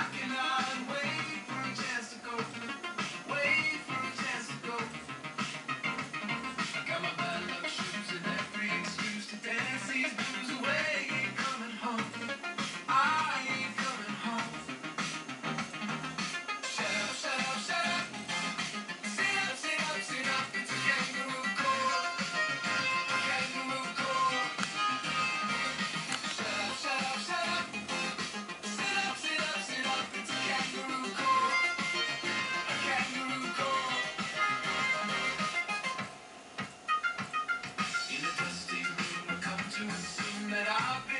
Rockin' to assume that I've been